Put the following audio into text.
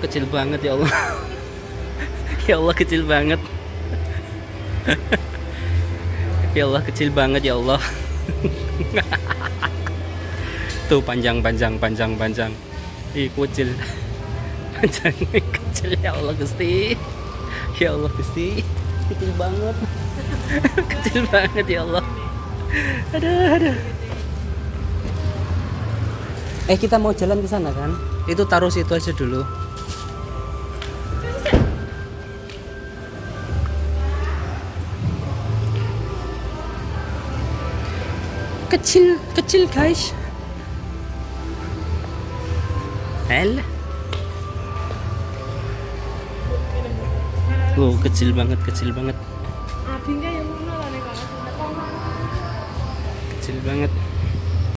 kecil banget ya Allah. Ya Allah kecil banget. Ya Allah kecil banget ya Allah. Tuh panjang panjang panjang panjang. Ih kecil. Panjang kecil ya Allah Gusti. Ya Allah Gusti. Kecil banget. Kecil banget ya Allah. Aduh aduh eh kita mau jalan ke sana kan? Itu taruh situ aja dulu kecil kecil guys. Hel Oh kecil banget kecil banget. Kecil banget